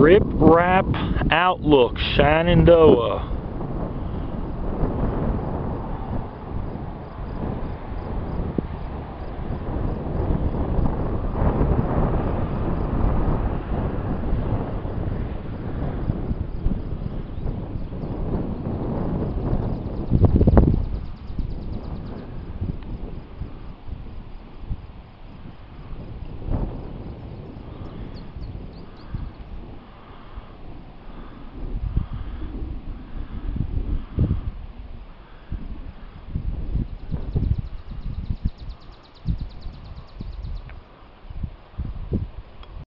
Rip Rap Outlook Shenandoah.